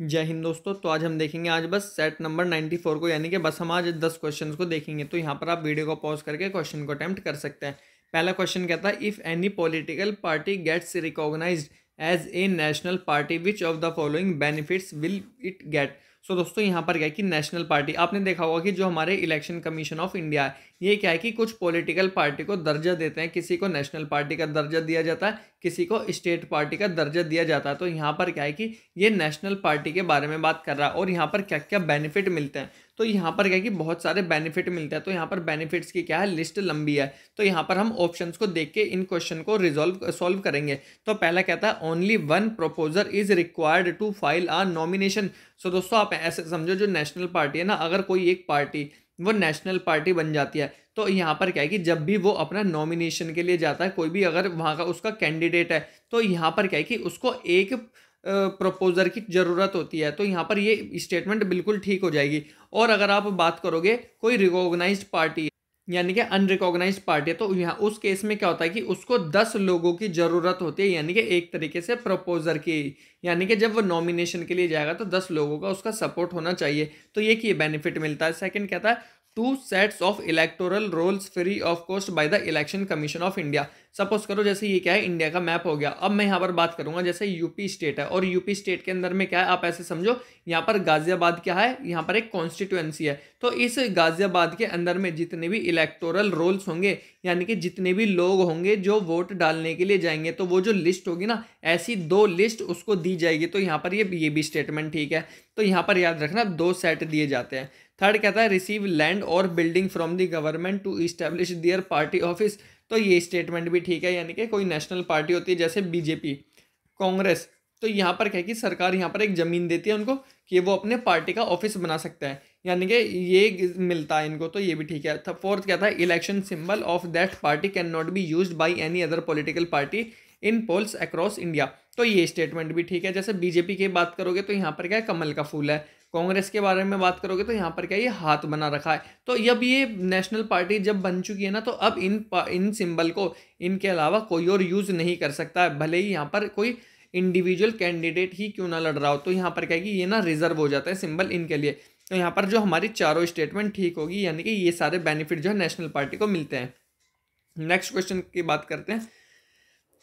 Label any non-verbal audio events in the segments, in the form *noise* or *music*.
जय हिंद दोस्तों तो आज हम देखेंगे, आज बस सेट नंबर 94 को, यानी कि बस हम आज दस क्वेश्चन को देखेंगे। तो यहाँ पर आप वीडियो को पॉज करके क्वेश्चन को अटैम्प्ट कर सकते हैं। पहला क्वेश्चन कहता है if any political party gets recognised as a national party which of the following benefits will it get so दोस्तों, यहाँ पर क्या कि नेशनल पार्टी आपने देखा होगा कि जो हमारे इलेक्शन कमीशन ऑफ़ इंडिया है ये क्या है कि कुछ पॉलिटिकल पार्टी को दर्जा देते हैं, किसी को नेशनल पार्टी का दर्जा दिया जाता है, किसी को स्टेट पार्टी का दर्जा दिया जाता है। तो यहाँ पर क्या है कि ये नेशनल पार्टी के बारे में बात कर रहा है और यहाँ पर क्या क्या बेनिफिट मिलते हैं। तो यहाँ पर क्या है कि बहुत सारे बेनिफिट मिलते हैं। तो यहाँ पर बेनिफिट्स की क्या है लिस्ट लंबी है। तो यहाँ पर हम ऑप्शन को देख के इन क्वेश्चन को रिजोल्व सॉल्व करेंगे। तो पहला कहता है only one proposer is required to file a nomination so दोस्तों, आप ऐसे समझो, जो नेशनल पार्टी है ना, अगर कोई एक पार्टी वो नेशनल पार्टी बन जाती है। तो यहाँ पर क्या है कि जब भी वो अपना नॉमिनेशन के लिए जाता है, कोई भी अगर वहाँ का उसका कैंडिडेट है तो यहाँ पर क्या है कि उसको एक प्रपोजर की ज़रूरत होती है। तो यहाँ पर ये स्टेटमेंट बिल्कुल ठीक हो जाएगी। और अगर आप बात करोगे, कोई रिकॉग्नाइज्ड पार्टी यानी कि अनरिकॉग्नाइज पार्टी है तो यहाँ उस केस में क्या होता है कि उसको दस लोगों की ज़रूरत होती है, यानी कि एक तरीके से प्रपोजर की, यानी कि जब वो नॉमिनेशन के लिए जाएगा तो दस लोगों का उसका सपोर्ट होना चाहिए। तो ये कि बेनिफिट मिलता है। सेकंड कहता है two sets of electoral rolls free of cost by the Election Commission of India suppose करो जैसे ये क्या है इंडिया का मैप हो गया। अब मैं यहाँ पर बात करूँगा, जैसे यूपी स्टेट है। और यूपी स्टेट के अंदर में क्या है, आप ऐसे समझो, यहाँ पर गाजियाबाद क्या है, यहाँ पर एक कॉन्स्टिट्यूएंसी है। तो इस गाजियाबाद के अंदर में जितने भी इलेक्टोरल रोल्स होंगे, यानी कि जितने भी लोग होंगे जो वोट डालने के लिए जाएँगे तो वो जो लिस्ट होगी ना, ऐसी दो लिस्ट उसको दी जाएगी। तो यहाँ पर ये ये भी स्टेटमेंट ठीक है। तो यहाँ पर याद रखना, दो सेट दिए जाते हैं। थर्ड कहता है रिसीव लैंड और building from the government to establish their party office तो ये स्टेटमेंट भी ठीक है, यानी कि कोई नेशनल पार्टी होती है, जैसे बीजेपी कांग्रेस। तो यहाँ पर क्या कि सरकार यहाँ पर एक ज़मीन देती है उनको कि वो अपने पार्टी का ऑफ़िस बना सकता है। यानी कि ये मिलता है इनको तो ये भी ठीक है। फोर्थ क्या था election symbol of that party can not be use by any other political party in polls across India तो ये स्टेटमेंट भी ठीक है। जैसे बीजेपी की बात करोगे तो यहाँ पर क्या है? कमल का फूल है। कांग्रेस के बारे में बात करोगे तो यहाँ पर क्या ये हाथ बना रखा है। तो अब ये नेशनल पार्टी जब बन चुकी है ना तो अब इन इन सिंबल को, इनके अलावा कोई और यूज़ नहीं कर सकता है। भले ही यहाँ पर कोई इंडिविजुअल कैंडिडेट ही क्यों ना लड़ रहा हो तो यहाँ पर क्या है कि ये ना रिज़र्व हो जाता है सिंबल इनके लिए। तो यहाँ पर जो हमारी चारों स्टेटमेंट ठीक होगी, यानी कि ये सारे बेनिफिट जो है नेशनल पार्टी को मिलते हैं। नेक्स्ट क्वेश्चन की बात करते हैं।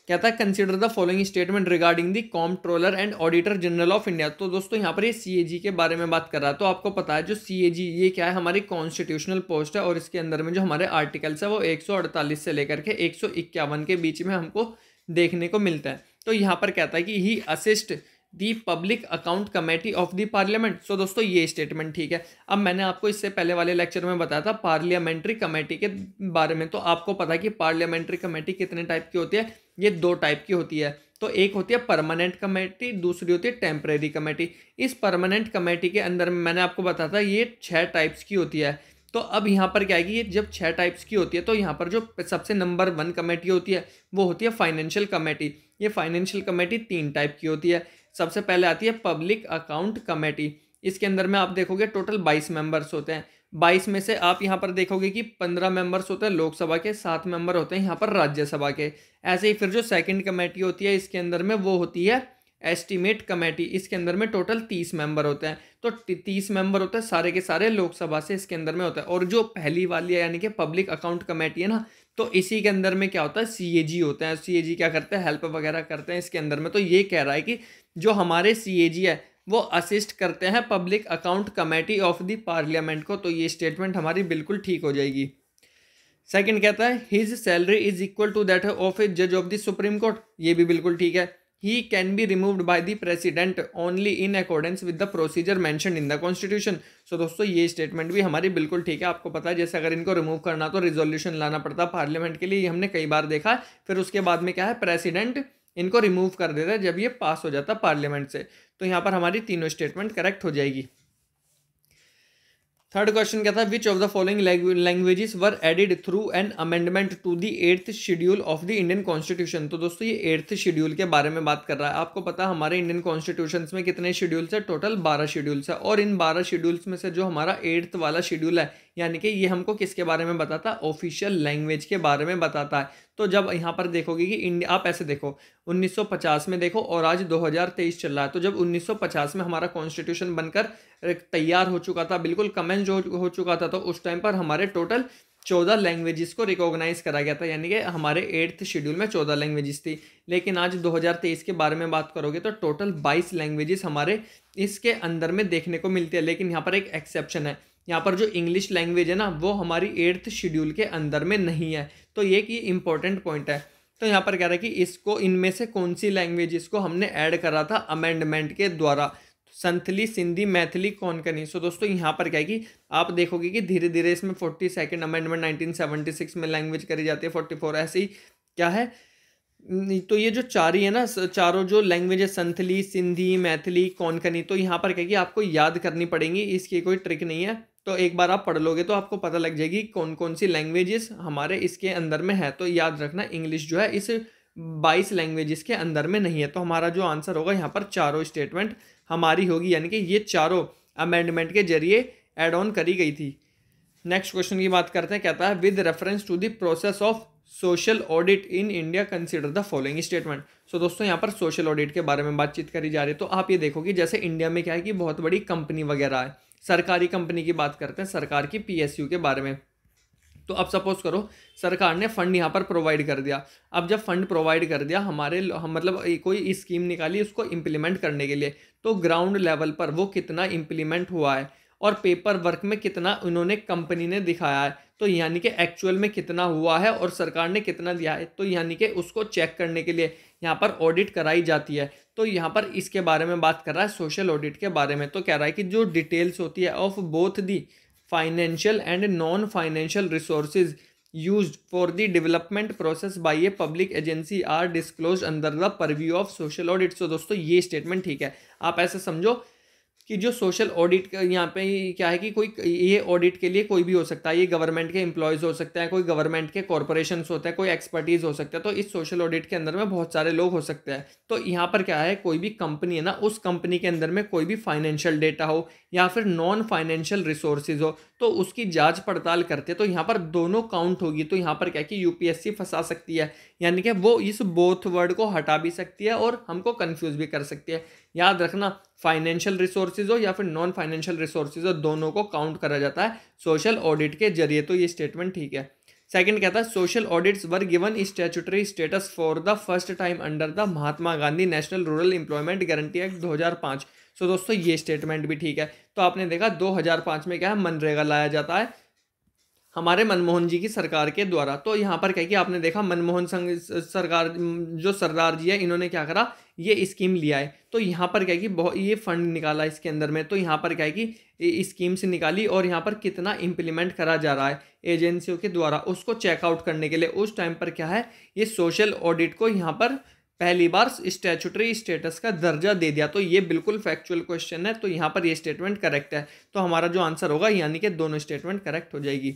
कहता है consider the following statement regarding the Comptroller and Auditor General of India तो दोस्तों, यहाँ पर ये सीएजी के बारे में बात कर रहा है तो आपको पता है जो सीएजी ये क्या है, हमारी कॉन्स्टिट्यूशनल पोस्ट है और इसके अंदर में जो हमारे आर्टिकल्स है, वो एक सौ अड़तालीस से लेकर के एक सौ इक्यावन के बीच में हमको देखने को मिलता है। तो यहाँ पर कहता है कि he assist the public account committee of the parliament so दोस्तों, ये स्टेटमेंट ठीक है। अब मैंने आपको इससे पहले वाले लेक्चर में बताया था पार्लियामेंट्री कमेटी के बारे में तो आपको पता है कि पार्लियामेंट्री कमेटी कितने टाइप की होती है? ये दो टाइप की होती है। तो एक होती है परमानेंट कमेटी दूसरी होती है टेम्परेरी कमेटी इस परमानेंट कमेटी के अंदर में मैंने आपको बताया था, ये छः टाइप्स की होती है। तो अब यहाँ पर क्या कि ये जब छः टाइप्स की होती है तो यहाँ पर जो सबसे नंबर वन कमेटी होती है, वो होती है फाइनेंशियल कमेटी ये फाइनेंशियल कमेटी तीन टाइप की होती है। सबसे पहले आती है पब्लिक अकाउंट कमेटी इसके अंदर में आप देखोगे टोटल बाईस मेंबर्स होते हैं। बाईस में से आप यहाँ पर देखोगे कि पंद्रह मेंबर्स होते हैं लोकसभा के, सात मेंबर होते हैं यहाँ पर राज्यसभा के। ऐसे ही फिर जो सेकंड कमेटी होती है, इसके अंदर में वो होती है एस्टीमेट कमेटी इसके अंदर में टोटल तीस मेंबर होते हैं। तो तीस मेंबर होते हैं, सारे के सारे लोकसभा से इसके अंदर में होता है। और जो पहली वाली है, यानी कि पब्लिक अकाउंट कमेटी है ना तो इसी के अंदर में क्या होता है सी ए जी होते हैं। सी ए जी क्या करते हैं हेल्प वगैरह करते हैं इसके अंदर में। तो ये कह रहा है कि जो हमारे सी ए जी है वो असिस्ट करते हैं public account committee of the parliament को तो ये स्टेटमेंट हमारी बिल्कुल ठीक हो जाएगी। सेकंड कहता है his salary is equal to that of a जज ऑफ़ द सुप्रीम कोर्ट ये भी बिल्कुल ठीक है। He can be removed by the president only in accordance with the procedure mentioned in the constitution so दोस्तों, ये स्टेटमेंट भी हमारी बिल्कुल ठीक है। आपको पता है, जैसे अगर इनको रिमूव करना तो रिजोल्यूशन लाना पड़ता पार्लियामेंट के लिए। ये हमने कई बार देखा फिर उसके बाद में क्या है प्रेसिडेंट इनको रिमूव कर देता है जब ये पास हो जाता पार्लियामेंट से। तो यहाँ पर हमारी तीनों स्टेटमेंट करेक्ट हो जाएगी। थर्ड क्वेश्चन क्या था? Which of the following languages were added through an amendment to the eighth schedule of the Indian constitution तो दोस्तों, ये एट्थ शेड्यूल के बारे में बात कर रहा है। आपको पता हमारे इंडियन कॉन्स्टिट्यूशन में कितने शेड्यूल्स है? टोटल बारह शेड्यूल्स है। और इन बारह शेड्यूल्स में से जो हमारा एट्थ वाला शेड्यूल है यानी कि ये हमको किसके बारे में बताता? है ऑफिशियल लैंग्वेज के बारे में बताता है। तो जब यहाँ पर देखोगे कि इंडिया आप ऐसे देखो 1950 में देखो और आज 2023 चल रहा है तो जब 1950 में हमारा कॉन्स्टिट्यूशन बनकर तैयार हो चुका था, बिल्कुल कमेंट जो हो चुका था तो उस टाइम पर हमारे टोटल चौदह लैंग्वेजेस को रिकॉग्नाइज करा गया था, यानी कि हमारे एट्थ शेड्यूल में चौदह लैंग्वेजेस थी। लेकिन आज 2023 के बारे में बात करोगे तो टोटल बाईस लैंग्वेजेस हमारे इसके अंदर में देखने को मिलती है, लेकिन यहाँ पर एक एक्सेप्शन है। यहाँ पर जो इंग्लिश लैंग्वेज है ना, वो हमारी एट्थ शेड्यूल के अंदर में नहीं है। तो ये कि इंपॉर्टेंट पॉइंट है। तो यहाँ पर कह रहा है कि इसको, इनमें से कौन सी लैंग्वेज इसको हमने ऐड करा था अमेंडमेंट के द्वारा? संथली, सिंधी, मैथिली कौन नहीं? सो दोस्तों, यहाँ पर क्या है कि आप देखोगे कि धीरे धीरे इसमें forty second amendment nineteen seventy six में लैंग्वेज करी जाती है फोर्टी फोर ऐसे क्या है? तो ये जो चार ही है ना चारों जो लैंग्वेज है, संथली, सिंधी, मैथिली कौनकनी तो यहाँ पर क्या कि आपको याद करनी पड़ेंगी, इसकी कोई ट्रिक नहीं है। तो एक बार आप पढ़ लोगे तो आपको पता लग जाएगी कौन कौन सी लैंग्वेजेस हमारे इसके अंदर में है। तो याद रखना इंग्लिश जो है इस बाईस लैंग्वेजेस के अंदर में नहीं है। तो हमारा जो आंसर होगा, यहाँ पर चारों स्टेटमेंट हमारी होगी, यानी कि ये चारों अमेंडमेंट के ज़रिए एड ऑन करी गई थी। नेक्स्ट क्वेश्चन की बात करते हैं, कहता है with reference to the process of social audit in India consider the following statement so दोस्तों, यहाँ पर सोशल ऑडिट के बारे में बातचीत करी जा रही है। तो आप ये देखोगे, जैसे इंडिया में क्या है कि बहुत बड़ी कंपनी वगैरह है। सरकारी कंपनी की बात करते हैं, सरकार की पीएसयू के बारे में। तो अब सपोज़ करो, सरकार ने फंड यहाँ पर प्रोवाइड कर दिया। अब जब फंड प्रोवाइड कर दिया, हमारे हम मतलब कोई स्कीम निकाली उसको इम्प्लीमेंट करने के लिए तो ग्राउंड लेवल पर वो कितना इम्प्लीमेंट हुआ है और पेपर वर्क में कितना उन्होंने कंपनी ने दिखाया है तो यानी कि एक्चुअल में कितना हुआ है और सरकार ने कितना दिया है तो यानी कि उसको चेक करने के लिए यहाँ पर ऑडिट कराई जाती है। तो यहाँ पर इसके बारे में बात कर रहा है सोशल ऑडिट के बारे में। तो कह रहा है कि जो डिटेल्स होती है of both the financial and non financial resources use for the development process by a public agency are disclose under the purview of social audit so दोस्तों, ये स्टेटमेंट ठीक है। आप ऐसे समझो कि जो सोशल ऑडिट यहाँ पे क्या है कि कोई ये ऑडिट के लिए कोई भी हो सकता है, ये गवर्नमेंट के एम्प्लॉयज़ हो सकते हैं, कोई गवर्नमेंट के कॉरपोरेशन होते हैं, कोई एक्सपर्टीज़ हो सकता है तो इस सोशल ऑडिट के अंदर में बहुत सारे लोग हो सकते हैं। तो यहाँ पर क्या है, कोई भी कंपनी है ना, उस कंपनी के अंदर में कोई भी फाइनेंशियल डेटा हो या फिर नॉन फाइनेंशियल रिसोर्सेज हो तो उसकी जाँच पड़ताल करते हैं तो यहाँ पर दोनों काउंट होगी। तो यहाँ पर क्या कि यूपीएससी फंसा सकती है यानी कि वो इस बोथ वर्ड को हटा भी सकती है और हमको कंफ्यूज भी कर सकती है। याद रखना फाइनेंशियल रिसोर्सेज हो या फिर नॉन फाइनेंशियल रिसोर्सेज हो, दोनों को काउंट करा जाता है। सोशल ऑडिट के ज़रिए तो ये स्टेटमेंट ठीक है। सेकंड कहता है social audits were given statutory status for the first time under the Mahatma Gandhi national rural employment guarantee act 2005 so दोस्तों, ये स्टेटमेंट भी ठीक है। तो आपने देखा 2005 में क्या है, मनरेगा लाया जाता है। हमारे मनमोहन जी की सरकार के द्वारा। तो यहाँ पर क्या कि आपने देखा मनमोहन संघ सरकार, जो सरदार जी है, इन्होंने क्या करा? ये स्कीम लिया है। तो यहाँ पर क्या कि बहुत ये फंड निकाला इसके अंदर में। तो यहाँ पर क्या कि स्कीम से निकाली और यहाँ पर कितना इम्प्लीमेंट करा जा रहा है एजेंसियों के द्वारा, उसको चेकआउट करने के लिए। उस टाइम पर क्या है? ये सोशल ऑडिट को यहाँ पर पहली बार स्टैचुटरी स्टेटस का दर्जा दे दिया। तो ये बिल्कुल फैक्चुअल क्वेश्चन है। तो यहाँ पर ये स्टेटमेंट करेक्ट है। तो हमारा जो आंसर होगा, यानी कि दोनों स्टेटमेंट करेक्ट हो जाएगी।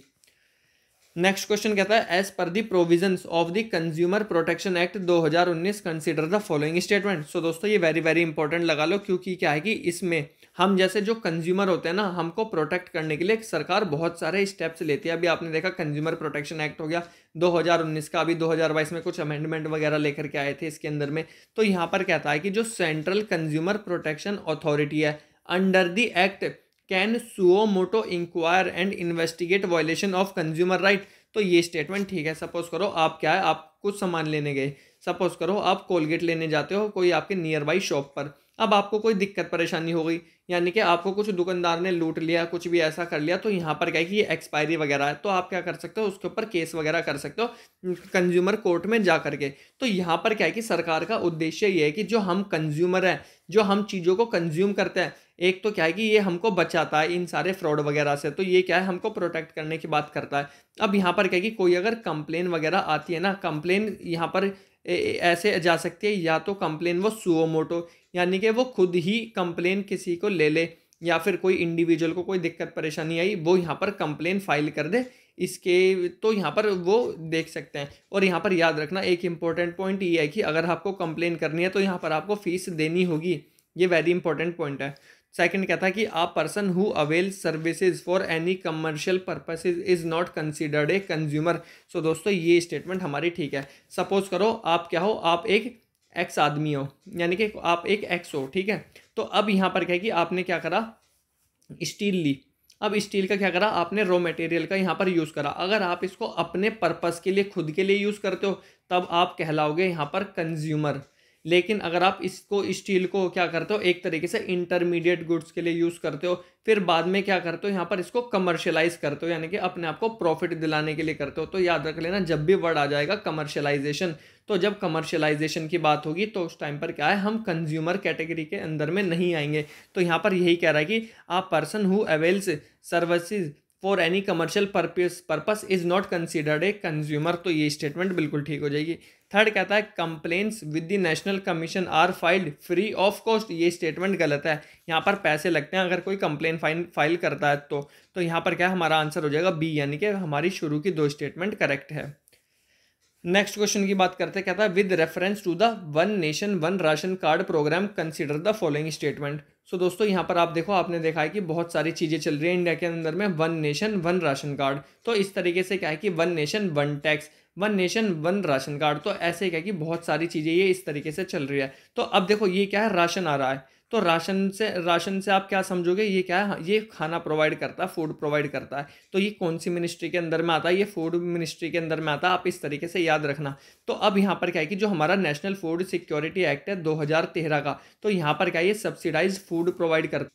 नेक्स्ट क्वेश्चन कहता है as per the provisions of the consumer protection act 2019 consider the following statement so दोस्तों, ये वेरी वेरी इंपॉर्टेंट लगा लो, क्योंकि क्या है कि इसमें हम जैसे जो कंज्यूमर होते हैं ना, हमको प्रोटेक्ट करने के लिए सरकार बहुत सारे स्टेप्स लेती है। अभी आपने देखा कंज्यूमर प्रोटेक्शन एक्ट हो गया 2019 का, अभी 2022 में कुछ अमेंडमेंट वगैरह लेकर के आए थे इसके अंदर में। तो यहाँ पर कहता है कि जो सेंट्रल कंज्यूमर प्रोटेक्शन अथॉरिटी है under the act can suo motu inquire and investigate violation of consumer right तो ये स्टेटमेंट ठीक है सपोज़ करो आप क्या है, आप कुछ सामान लेने गए। सपोज़ करो आप कोलगेट लेने जाते हो, कोई आपके नियर बाई शॉप पर। अब आपको कोई दिक्कत परेशानी हो गई, यानी कि आपको कुछ दुकानदार ने लूट लिया, कुछ भी ऐसा कर लिया तो यहाँ पर क्या है कि ये एक्सपायरी वगैरह है तो आप क्या कर सकते हो, उसके ऊपर केस वगैरह कर सकते हो कंज्यूमर कोर्ट में जा करके। तो यहाँ पर क्या है कि सरकार का उद्देश्य ये है कि जो हम कंज्यूमर हैं, जो हम चीज़ों को कंज्यूम करते हैं, एक तो क्या है कि ये हमको बचाता है इन सारे फ्रॉड वगैरह से तो ये क्या है, हमको प्रोटेक्ट करने की बात करता है। अब यहाँ पर क्या है कि कोई अगर कंप्लेन वगैरह आती है ना कंप्लेन यहाँ पर ऐसे जा सकती है, या तो कंप्लेन वो सुओ मोटो यानी कि वो खुद ही कंप्लेन किसी को ले ले, या फिर कोई इंडिविजुअल को कोई दिक्कत, परेशानी आई, वो यहाँ पर कंप्लेन फ़ाइल कर दे। इसके तो यहाँ पर वो देख सकते हैं। और यहाँ पर याद रखना, एक इंपॉर्टेंट पॉइंट ये है कि अगर आपको कंप्लेन करनी है तो यहाँ पर आपको फ़ीस देनी होगी। ये वेरी इंपॉर्टेंट पॉइंट है। सेकंड क्या था कि a person who avail services for any commercial purposes is not considered a consumer so दोस्तों, ये स्टेटमेंट हमारी ठीक है। सपोज़ करो, आप क्या हो, आप एक एक्स आदमी हो, यानी कि आप एक एक्स हो, ठीक है? तो अब यहाँ पर क्या कि आपने क्या करा? स्टील ली। अब स्टील का क्या करा? आपने रॉ मटेरियल का यहाँ पर यूज़ करा। अगर आप इसको अपने पर्पज़ के लिए, खुद के लिए यूज़ करते हो, तब आप कहलाओगे यहाँ पर कंज्यूमर लेकिन अगर आप इसको स्टील को क्या करते हो, एक तरीके से इंटरमीडिएट गुड्स के लिए यूज़ करते हो, फिर बाद में क्या करते हो, यहाँ पर इसको कमर्शलाइज करते हो, यानी कि अपने आप को प्रॉफिट दिलाने के लिए करते हो। तो याद रख लेना, जब भी वर्ड आ जाएगा कमर्शलाइजेशन तो जब कमर्शलाइजेशन की बात होगी तो उस टाइम पर क्या है, हम कंज्यूमर कैटेगरी के अंदर में नहीं आएँगे। तो यहाँ पर यही कह रहा है कि a person who avails services for any commercial purpose purpose is not considered a consumer तो ये स्टेटमेंट बिल्कुल ठीक हो जाएगी। थर्ड कहता है complaints with the national commission are filed free of cost ये स्टेटमेंट गलत है। यहाँ पर पैसे लगते हैं, अगर कोई कंप्लेन फाइन फ़ाइल करता है तो। तो यहाँ पर क्या हमारा आंसर हो जाएगा बी यानी कि हमारी शुरू की दो स्टेटमेंट करेक्ट है। नेक्स्ट क्वेश्चन की बात करते कहता है with reference to the one nation one ration card programme consider the following statement so दोस्तों, यहाँ पर आप देखो, आपने देखा है कि बहुत सारी चीज़ें चल रही हैं इंडिया के अंदर में one nation one ration card तो इस तरीके से क्या है कि one nation one tax one nation, one ration card. तो ऐसे क्या कि बहुत सारी चीज़ें ये इस तरीके से चल रही है। तो अब देखो, ये क्या है? राशन आ रहा है। तो राशन से राशन से आप क्या समझोगे? ये क्या है? ये खाना प्रोवाइड करता है फ़ूड प्रोवाइड करता है। तो ये कौन सी मिनिस्ट्री के अंदर में आता है? ये फ़ूड मिनिस्ट्री के अंदर में आता है। आप इस तरीके से याद रखना। तो अब यहाँ पर क्या है कि जो हमारा नेशनल फ़ूड सिक्योरिटी एक्ट है 2013 का तो यहाँ पर क्या है? ये सब्सिडाइज फ़ूड प्रोवाइड करता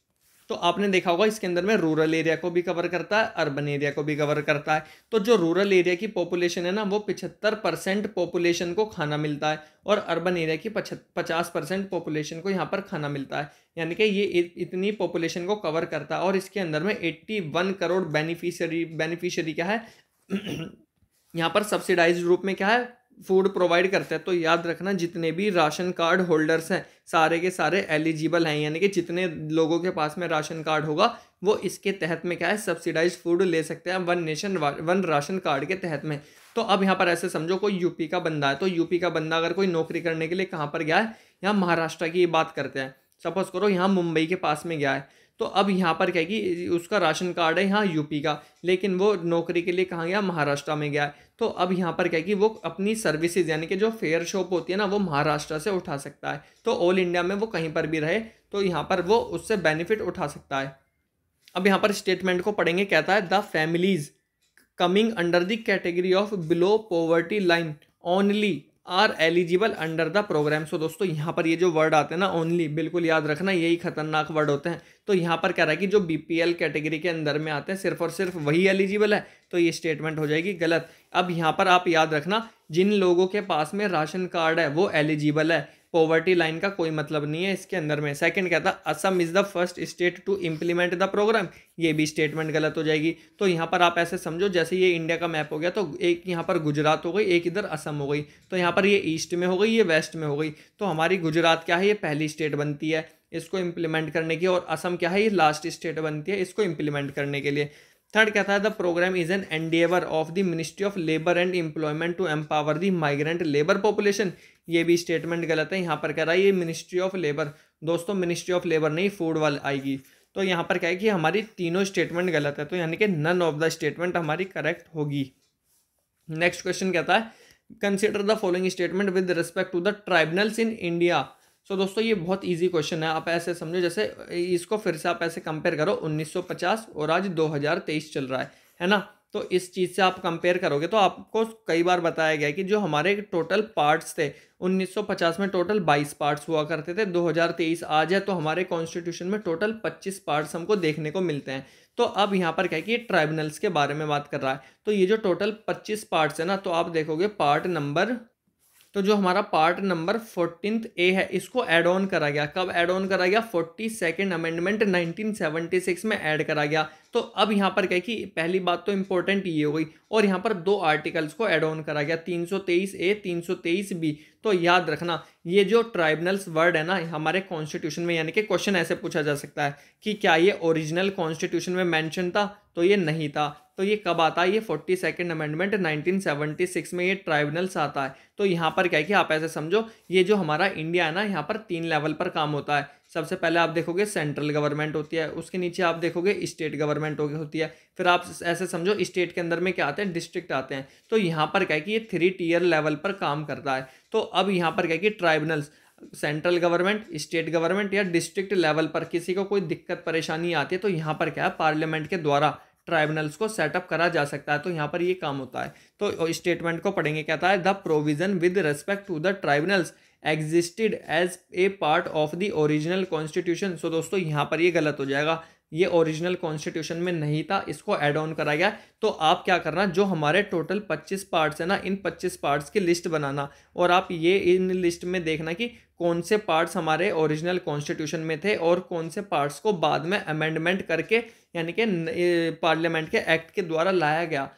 तो आपने देखा होगा इसके अंदर में रूरल एरिया को भी कवर करता है अर्बन एरिया को भी कवर करता है। तो जो रूरल एरिया की पॉपुलेशन है ना, वो पिछहत्तर परसेंट पॉपुलेशन को खाना मिलता है और अर्बन एरिया की पचास परसेंट पॉपुलेशन को यहाँ पर खाना मिलता है। यानी कि ये इतनी पॉपुलेशन को कवर करता है और इसके अंदर में eighty one crore beneficiary beneficiary क्या है? *clears throat* यहाँ पर सब्सिडाइज रूप में क्या है? फ़ूड प्रोवाइड करता है तो याद रखना जितने भी राशन कार्ड होल्डर्स हैं, सारे के सारे एलिजिबल हैं, यानी कि जितने लोगों के पास में राशन कार्ड होगा, वो इसके तहत में क्या है सब्सिडाइज फ़ूड ले सकते हैं one nation one ration card के तहत में। तो अब यहाँ पर ऐसे समझो, कोई यूपी का बंदा है तो यूपी का बंदा अगर कोई नौकरी करने के लिए कहाँ पर गया है, यहाँ महाराष्ट्र की बात करते हैं। सपोज़ करो यहाँ मुंबई के पास में गया है तो अब यहाँ पर क्या कि उसका राशन कार्ड है यहाँ यूपी का, लेकिन वो नौकरी के लिए कहाँ गया, महाराष्ट्र में गया तो अब यहाँ पर क्या कि वो अपनी सर्विसेज़ यानी कि जो फेयर शॉप होती है ना, वो महाराष्ट्र से उठा सकता है। तो ऑल इंडिया में वो कहीं पर भी रहे तो यहाँ पर वो उससे बेनिफिट उठा सकता है। अब यहाँ पर स्टेटमेंट को पढ़ेंगे, कहता है the families coming under the category of below poverty line only are eligible under the programme so दोस्तों, यहाँ पर ये जो वर्ड आते हैं ना ओनली बिल्कुल याद रखना, यही खतरनाक वर्ड होते हैं। तो यहाँ पर कह रहा है कि जो बीपीएल कैटेगरी के अंदर में आते हैं, सिर्फ़ और सिर्फ़ वही एलिजिबल है तो ये स्टेटमेंट हो जाएगी गलत। अब यहाँ पर आप याद रखना, जिन लोगों के पास में राशन कार्ड है, वो एलिजिबल है। पॉवर्टी लाइन का कोई मतलब नहीं है इसके अंदर में। सेकंड कहता Assam is the first state to implement the programme ये भी स्टेटमेंट गलत हो जाएगी। तो यहाँ पर आप ऐसे समझो, जैसे ये इंडिया का मैप हो गया तो एक यहाँ पर गुजरात हो गई, एक इधर असम हो गई। तो यहाँ पर ये ईस्ट में हो गई, ये वेस्ट में हो गई। तो हमारी गुजरात क्या है? ये पहली स्टेट बनती है इसको इम्प्लीमेंट करने की और असम क्या है? ये लास्ट स्टेट बनती है इसको इम्प्लीमेंट करने के लिए। थर्ड कहता है the programme is an endeavour of the ministry of labour and employment to empower the migrant labour population ये भी स्टेटमेंट गलत है। यहाँ पर कह रहा है, ये मिनिस्ट्री ऑफ़ लेबर दोस्तों मिनिस्ट्री ऑफ़ लेबर नहीं फ़ूड वाल आएगी। तो यहाँ पर क्या है कि हमारी तीनों स्टेटमेंट गलत है। तो यानी कि नन ऑफ़ द स्टेटमेंट हमारी करेक्ट होगी। नेक्स्ट क्वेश्चन कहता है consider the following statement with respect to the tribunals in India so दोस्तों, ये बहुत इजी क्वेश्चन है। आप ऐसे समझो, जैसे इसको फिर से आप ऐसे कंपेयर करो 1950 और आज 2023 चल रहा है है ना? तो इस चीज़ से आप कंपेयर करोगे तो आपको कई बार बताया गया कि जो हमारे टोटल पार्ट्स थे 1950 में टोटल 22 पार्ट्स हुआ करते थे 2023 आज है तो हमारे कॉन्स्टिट्यूशन में टोटल 25 पार्ट्स हमको देखने को मिलते हैं। तो अब यहाँ पर क्या है कि ट्राइब्यूनल्स के बारे में बात कर रहा है। तो ये जो टोटल 25 पार्ट्स है ना तो आप देखोगे पार्ट नंबर तो जो हमारा पार्ट नंबर फोर्टीन ए है, इसको ऐड ऑन करा गया। कब ऐड ऑन करा गया? फोर्टी सेकेंड अमेंडमेंट 1976 में ऐड करा गया। तो अब यहाँ पर क्या कि पहली बात तो इम्पोर्टेंट ये हो गई और यहाँ पर दो आर्टिकल्स को ऐड ऑन करा गया। 323 ए 323 बी तो याद रखना, ये जो ट्राइब्यूनल्स वर्ड है ना, हमारे कॉन्स्टिट्यूशन में, यानी कि क्वेश्चन ऐसे पूछा जा सकता है कि क्या ये ओरिजिनल कॉन्स्टिट्यूशन में मैंशन था? तो ये नहीं था। तो ये कब आता है? ये फोर्टी सेकेंड अमेंडमेंट 1976 में ये ट्राइब्यूनल्स आता है। तो यहाँ पर क्या कि आप ऐसे समझो, ये जो हमारा इंडिया है ना, यहाँ पर तीन लेवल पर काम होता है। सबसे पहले आप देखोगे सेंट्रल गवर्नमेंट होती है, उसके नीचे आप देखोगे स्टेट गवर्नमेंट होती है। फिर आप ऐसे समझो स्टेट के अंदर में क्या आते हैं? डिस्ट्रिक्ट आते हैं। तो यहाँ पर क्या है कि ये थ्री टीयर लेवल पर काम करता है। तो अब यहाँ पर क्या है कि tribunals central government state government या डिस्ट्रिक्ट लेवल पर किसी को कोई दिक्कत, परेशानी आती है तो यहाँ पर क्या है? पार्लियामेंट के द्वारा ट्राइब्यूनल्स को सेटअप करा जा सकता है तो यहाँ पर ये काम होता है। तो स्टेटमेंट को पढ़ेंगे, कहता है the provision with respect to the tribunals existed as a part of the original constitution so दोस्तों, यहाँ पर ये गलत हो जाएगा। ये ओरिजिनल कॉन्स्टिट्यूशन में नहीं था, इसको ऐड ऑन करा गया। तो आप क्या करना, जो हमारे टोटल 25 पार्ट्स है ना, इन 25 पार्ट्स की लिस्ट बनाना। और आप ये इन लिस्ट में देखना कि कौन से पार्ट्स हमारे ओरिजिनल कॉन्स्टिट्यूशन में थे और कौन से पार्ट्स को बाद में अमेंडमेंट करके, यानी कि पार्लियामेंट के एक्ट के द्वारा लाया गया।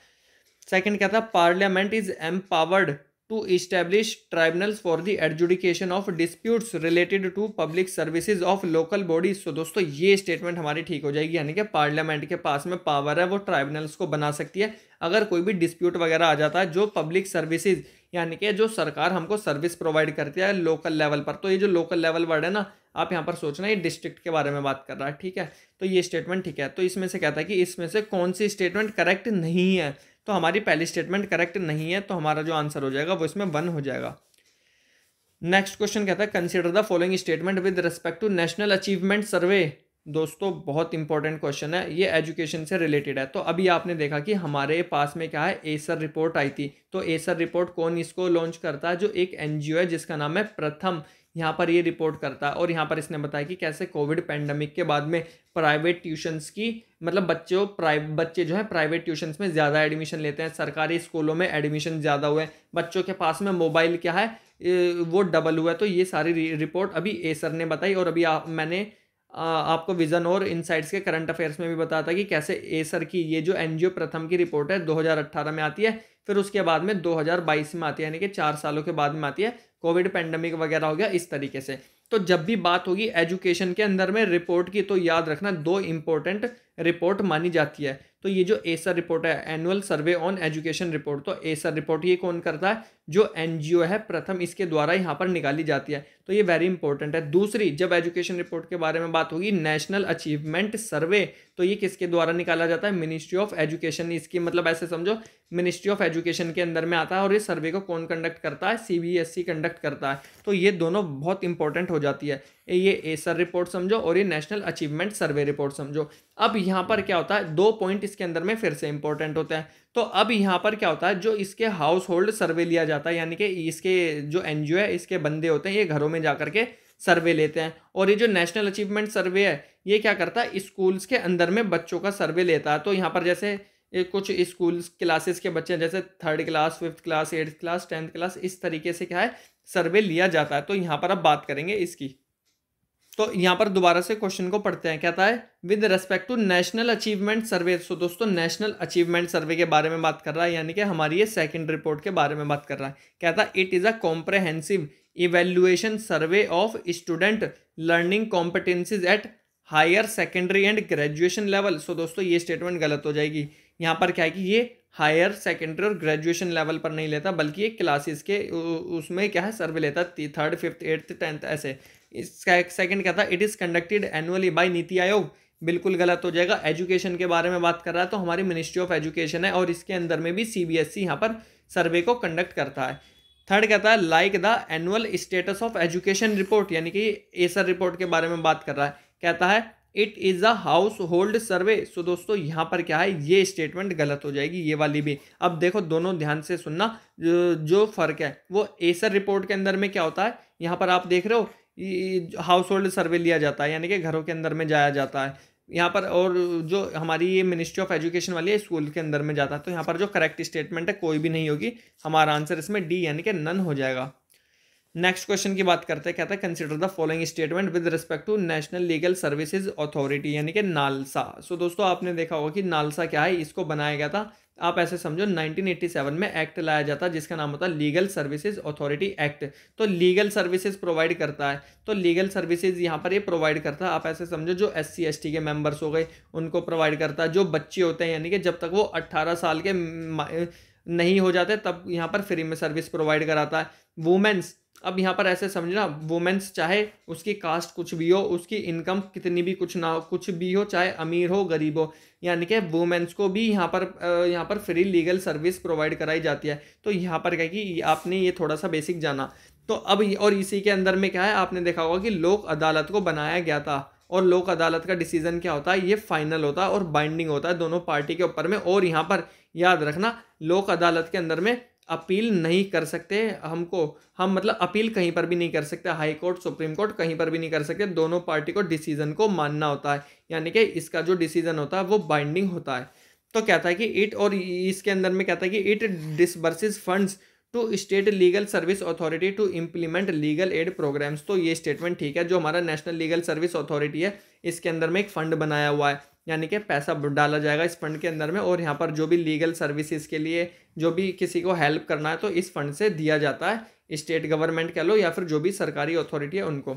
सेकंड क्या था? Parliament is empowered to establish tribunals for the adjudication of disputes related to public services of local bodies तो दोस्तों, ये स्टेटमेंट हमारी ठीक हो जाएगी, यानी कि पार्लियामेंट के पास में पावर है, वो ट्राइब्यूनल्स को बना सकती है। अगर कोई भी डिस्प्यूट वगैरह आ जाता है, जो पब्लिक सर्विसेज़ यानी कि जो सरकार हमको सर्विस प्रोवाइड करती है लोकल लेवल पर तो ये जो लोकल लेवल वर्ड है ना, आप यहाँ पर सोचना, ये डिस्ट्रिक्ट के बारे में बात कर रहा है, ठीक है? तो ये स्टेटमेंट ठीक है। तो इसमें से कहता है कि इसमें से कौन सी स्टेटमेंट करेक्ट नहीं है? तो हमारी पहली स्टेटमेंट करेक्ट नहीं है तो हमारा जो आंसर हो जाएगा, वो इसमें वन हो जाएगा। नेक्स्ट क्वेश्चन कहता है consider the following statement with respect to national achievement survey दोस्तों, बहुत इंपॉर्टेंट क्वेश्चन है, ये एजुकेशन से रिलेटेड है। तो अभी आपने देखा कि हमारे पास में क्या है एसर रिपोर्ट आई थी। तो एसर रिपोर्ट कौन इसको लॉन्च करता है, जो एक एनजीओ है, जिसका नाम है प्रथम। यहाँ पर ये रिपोर्ट करता है और यहाँ पर इसने बताया कि कैसे कोविड पेंडेमिक के बाद में प्राइवेट ट्यूशन्स की मतलब बच्चों प्राइव बच्चे जो है प्राइवेट ट्यूशन्स में ज़्यादा एडमिशन लेते हैं। सरकारी स्कूलों में एडमिशन ज़्यादा हुए बच्चों के पास में मोबाइल क्या है? वो डबल हुआ है। तो ये सारी रिपोर्ट अभी ए सर ने बताई और अभी आप, मैंने आपको विजन और इनसाइट्स के करंट अफेयर्स में भी बताया था कि कैसे ए सर की ये जो एनजीओ प्रथम की रिपोर्ट है 2018 में आती है फिर उसके बाद में 2022 में आती है, यानी कि चार सालों के बाद में आती है, कोविड पेंडेमिक वगैरह हो गया, इस तरीके से। तो जब भी बात होगी एजुकेशन के अंदर में रिपोर्ट की तो याद रखना, दो इंपॉर्टेंट रिपोर्ट मानी जाती है। तो ये जो एसर रिपोर्ट है annual survey on education report तो एसर रिपोर्ट ये कौन करता है? जो एनजीओ है, प्रथम इसके द्वारा यहाँ पर निकाली जाती है। तो ये वेरी इंपॉर्टेंट है। दूसरी, जब एजुकेशन रिपोर्ट के बारे में बात होगी नेशनल अचीवमेंट सर्वे तो ये किसके द्वारा निकाला जाता है? मिनिस्ट्री ऑफ़ एजुकेशन इसकी मतलब ऐसे समझो मिनिस्ट्री ऑफ़ एजुकेशन के अंदर में आता है और ये सर्वे को कौन कंडक्ट करता है? CBSE कंडक्ट करता है। तो ये दोनों बहुत इंपॉर्टेंट हो जाती है। ये एसर रिपोर्ट समझो और ये नेशनल अचीवमेंट सर्वे रिपोर्ट समझो। अब यहाँ पर क्या होता है? दो पॉइंट इसके अंदर में फिर से इंपॉर्टेंट होते हैं। तो अब यहाँ पर क्या होता है, जो इसके हाउस होल्ड सर्वे लिया जाता है, यानी कि इसके जो एनजीओ है, इसके बंदे होते हैं, ये घरों में जा करके सर्वे लेते हैं। और ये जो नेशनल अचीवमेंट सर्वे है, ये क्या करता है स्कूल्स के अंदर में बच्चों का सर्वे लेता है। तो यहाँ पर जैसे कुछ स्कूल क्लासेस के बच्चे जैसे third class fifth class eighth class tenth class इस तरीके से क्या है सर्वे लिया जाता है। तो यहाँ पर अब बात करेंगे इसकी। तो यहाँ पर दोबारा से क्वेश्चन को पढ़ते हैं। कहता है with respect to national achievement survey so दोस्तों नेशनल अचीवमेंट सर्वे के बारे में बात कर रहा है, यानी कि हमारी ये सेकंड रिपोर्ट के बारे में बात कर रहा है। कहता है it is a comprehensive evaluation survey of student learning competencies at higher secondary and graduation level so दोस्तों, ये स्टेटमेंट गलत हो जाएगी। यहाँ पर क्या है कि ये हायर सेकेंडरी और ग्रेजुएशन लेवल पर नहीं लेता, बल्कि ये क्लासेस के उसमें क्या है सर्वे लेता थर्ड फिफ्थ एट्थ टेंथ ऐसे। इसका सेकंड क्या था? It is conducted annually by NITI Aayog. बिल्कुल गलत हो जाएगा। एजुकेशन के बारे में बात कर रहा है तो हमारी मिनिस्ट्री ऑफ़ एजुकेशन है और इसके अंदर में भी सी बी एस ई यहाँ पर सर्वे को कंडक्ट करता है। थर्ड कहता है like the annual status of education report यानी कि एसर रिपोर्ट के बारे में बात कर रहा है। कहता है it is a household survey so दोस्तों यहाँ पर क्या है? ये स्टेटमेंट गलत हो जाएगी ये वाली भी। अब देखो दोनों ध्यान से सुनना जो, जो फ़र्क है वो एसर रिपोर्ट के अंदर में क्या होता है? यहाँ पर आप देख रहे हो हाउस होल्ड सर्वे लिया जाता है यानी कि घरों के अंदर में जाया जाता है। यहाँ पर और जो हमारी ये मिनिस्ट्री ऑफ़ एजुकेशन वाली है स्कूल के अंदर में जाता है तो यहाँ पर जो करेक्ट स्टेटमेंट है कोई भी नहीं होगी। हमारा आंसर इसमें डी यानी कि नन हो जाएगा। नेक्स्ट क्वेश्चन की बात करते हैं कहता है consider the following statement with respect to national legal services authority यानी कि नालसा। सो so, दोस्तों आपने देखा होगा कि नालसा क्या है इसको बनाया गया था। आप ऐसे समझो 1987 में एक्ट लाया जाता है जिसका नाम होता है लीगल सर्विसेज़ अथॉरिटी एक्ट। तो लीगल सर्विसेज़ प्रोवाइड करता है तो लीगल सर्विसेज़ यहाँ पर ये प्रोवाइड करता है। आप ऐसे समझो, जो एस सी के मेंबर्स हो गए, उनको प्रोवाइड करता है। जो बच्चे होते हैं, यानी कि जब तक वो अट्ठारह साल के नहीं हो जाते, तब यहाँ पर फ्री में सर्विस प्रोवाइड कराता है। वुमेंस अब यहाँ पर ऐसे समझना वुमेंस चाहे उसकी कास्ट कुछ भी हो, उसकी इनकम कितनी भी कुछ ना कुछ भी हो, चाहे अमीर हो, गरीब हो, यानी कि वुमेंस को भी यहाँ पर यहाँ पर फ्री लीगल सर्विस प्रोवाइड कराई जाती है। तो यहाँ पर क्या कि आपने ये थोड़ा सा बेसिक जाना। तो अब और इसी के अंदर में क्या है, आपने देखा होगा कि लोक अदालत को बनाया गया था, और लोक अदालत का डिसीज़न क्या होता है, ये फाइनल होता है और बाइंडिंग होता है दोनों पार्टी के ऊपर में। और यहाँ पर याद रखना, लोक अदालत के अंदर में अपील नहीं कर सकते, हमको, हम मतलब अपील कहीं पर भी नहीं कर सकते, हाई कोर्ट, सुप्रीम कोर्ट कहीं पर भी नहीं कर सकते, दोनों पार्टी को डिसीज़न को मानना होता है, यानी कि इसका जो डिसीज़न होता है वो बाइंडिंग होता है। तो कहता है कि इट और इसके अंदर में कहता है कि it disburses funds to state legal service authority to implement legal aid programmes. तो ये स्टेटमेंट ठीक है, जो हमारा नेशनल लीगल सर्विस अथॉरिटी है, इसके अंदर में एक फंड बनाया हुआ है। यानी कि पैसा डाला जाएगा इस फंड के अंदर में, और यहाँ पर जो भी लीगल सर्विसेज़ के लिए जो भी किसी को हेल्प करना है तो इस फंड से दिया जाता है, स्टेट गवर्नमेंट कह लो या फिर जो भी सरकारी अथॉरिटी है उनको।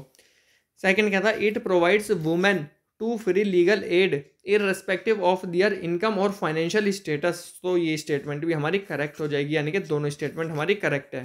सेकंड कहता है it provides women to free legal aid in respective of their income और फाइनेंशियल स्टेटस तो ये स्टेटमेंट भी हमारी करेक्ट हो जाएगी, यानी कि दोनों स्टेटमेंट हमारी करेक्ट है।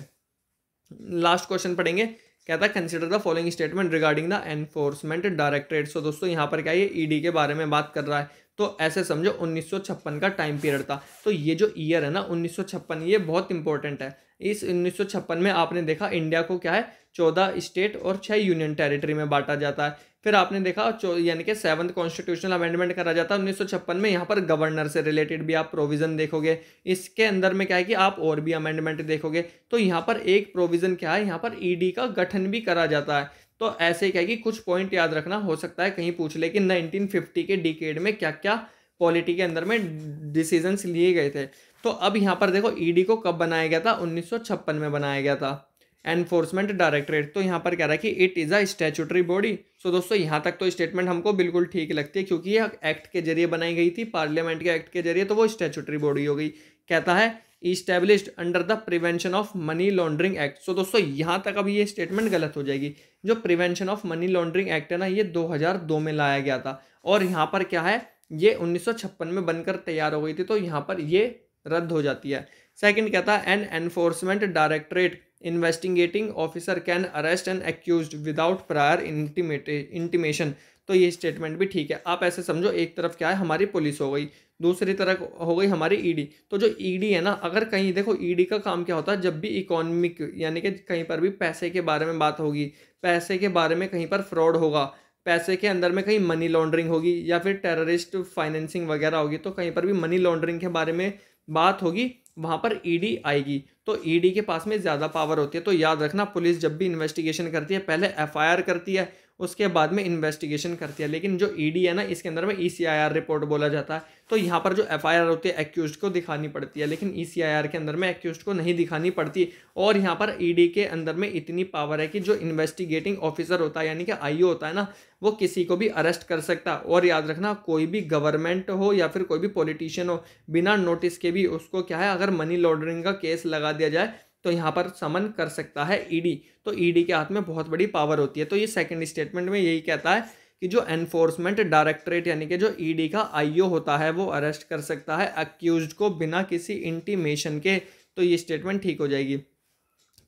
लास्ट क्वेश्चन पढ़ेंगे। कहता है consider the following statement regarding the enforcement directorate so दोस्तों, यहाँ पर क्या ये ईडी e के बारे में बात कर रहा है। तो ऐसे समझो 1956 का टाइम पीरियड था। तो ये जो ईयर है ना 1956 ये बहुत इंपॉर्टेंट है। इस 1956 में आपने देखा इंडिया को क्या है? चौदह स्टेट और छह यूनियन टेरिटरी में बांटा जाता है। फिर आपने देखा यानी कि सेवंथ कॉन्स्टिट्यूशनल अमेंडमेंट करा जाता है। उन्नीस सौ छप्पन में यहाँ पर गवर्नर से रिलेटेड भी आप प्रोविज़न देखोगे। इसके अंदर में क्या है कि आप और भी अमेंडमेंट देखोगे। तो यहाँ पर एक प्रोविज़न क्या है, यहाँ पर ईडी का गठन भी करा जाता है। तो ऐसे क्या है कि कुछ पॉइंट याद रखना, हो सकता है कहीं पूछ ले कि 1950 के डिकेड में क्या क्या पॉलिटी के अंदर में डिसीजंस लिए गए थे। तो अब यहाँ पर देखो ईडी को कब बनाया गया था? उन्नीस सौ छप्पन में बनाया गया था। Enforcement directorate. तो यहाँ पर कह रहा है कि it is a statutory body so दोस्तों, यहाँ तक तो स्टेटमेंट हमको बिल्कुल ठीक लगती है, क्योंकि यह एक्ट के ज़रिए बनाई गई थी पार्लियामेंट के एक्ट के ज़रिए तो वो स्टैचुटरी बॉडी हो गई। कहता है established under the prevention of money laundering act so दोस्तों, यहाँ तक अभी ये स्टेटमेंट गलत हो जाएगी। जो prevention of money laundering act है ना, ये 2002 में लाया गया था। और यहाँ पर क्या है, ये उन्नीस सौ छप्पन में बनकर तैयार हो गई थी तो यहाँ पर ये रद्द हो जाती है। सेकंड कहता है an enforcement directorate investigating officer can arrest and accuse without prior intimate intimation तो ये स्टेटमेंट भी ठीक है। आप ऐसे समझो, एक तरफ़ क्या है, हमारी पुलिस हो गई, दूसरी तरफ़ हो गई हमारी ईडी तो जो ईडी है ना, अगर कहीं, देखो ईडी का काम क्या होता है, जब भी इकोनॉमिक यानी कि कहीं पर भी पैसे के बारे में बात होगी, पैसे के बारे में कहीं पर फ्रॉड होगा, पैसे के अंदर में कहीं मनी लॉन्ड्रिंग होगी, या फिर टेररिस्ट फाइनेंसिंग वगैरह होगी तो कहीं पर भी मनी लॉन्ड्रिंग के बारे में बात होगी वहाँ पर ईडी आएगी। तो ईडी के पास में ज़्यादा पावर होती है तो याद रखना, पुलिस जब भी इन्वेस्टिगेशन करती है, पहले एफआईआर करती है उसके बाद में इन्वेस्टिगेशन करती है। लेकिन जो ईडी है ना, इसके अंदर में ईसीआईआर रिपोर्ट बोला जाता है। तो यहाँ पर जो एफआईआर होती है एक्यूज को दिखानी पड़ती है। लेकिन ईसीआईआर के अंदर में एक्यूज को नहीं दिखानी पड़ती। और यहाँ पर ईडी के अंदर में इतनी पावर है कि जो इन्वेस्टिगेटिंग ऑफिसर होता है, यानी कि आईओ होता है ना, वो किसी को भी अरेस्ट कर सकता और याद रखना, कोई भी गवर्नमेंट हो या फिर कोई भी पॉलिटिशियन हो, बिना नोटिस के भी उसको क्या है, अगर मनी लॉन्ड्रिंग का केस लगा दिया जाए तो यहाँ पर समन कर सकता है ईडी तो ईडी के हाथ में बहुत बड़ी पावर होती है। तो ये सेकंड स्टेटमेंट में यही कहता है कि जो एनफोर्समेंट डायरेक्टरेट यानी कि जो ईडी का आईओ होता है, वो अरेस्ट कर सकता है अक्यूज को बिना किसी इंटीमेशन के। तो ये स्टेटमेंट ठीक हो जाएगी।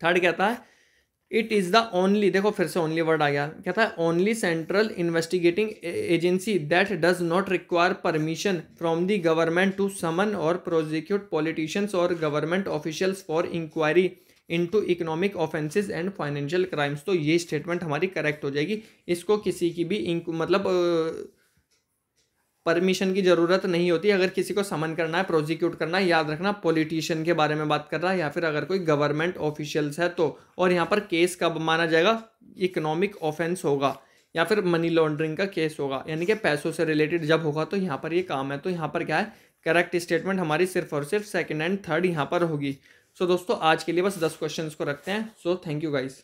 थर्ड कहता है इट इज़ द ओनली देखो फिर से ओनली वर्ड आ गया। कहता है only central investigating agency that does not require permission from the government to summon और प्रोजिक्यूट पॉलिटिशियंस और government officials for inquiry into economic offences and financial crimes तो ये स्टेटमेंट हमारी करेक्ट हो जाएगी। इसको किसी की भी मतलब परमिशन की ज़रूरत नहीं होती। अगर किसी को समन करना है प्रोजिक्यूट करना है, याद रखना पॉलिटिशियन के बारे में बात कर रहा है या फिर अगर कोई गवर्नमेंट ऑफिशियल्स है तो। और यहाँ पर केस कब माना जाएगा? इकोनॉमिक ऑफेंस होगा या फिर मनी लॉन्ड्रिंग का केस होगा। यानी कि पैसों से रिलेटेड जब होगा तो यहाँ पर ये काम है। तो यहाँ पर क्या है? करेक्ट स्टेटमेंट हमारी सिर्फ़ और सिर्फ़ सेकेंड एंड थर्ड यहाँ पर होगी। सो दोस्तों, आज के लिए बस दस क्वेश्चन को रखते हैं। So thank you guys